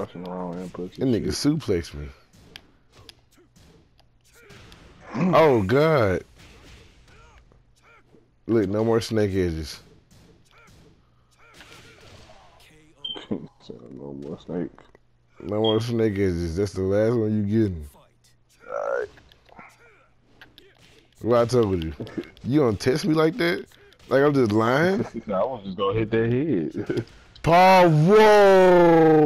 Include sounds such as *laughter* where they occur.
rushing around inputs. That nigga suplex me. oh god. Look, no more snake edges. *laughs* no more snake. No more snake edges. That's the last one you getting. Alright. What I told you. You gonna test me like that? Like I'm just lying? *laughs* I was just gonna hit that head. *laughs* Paul, whoa!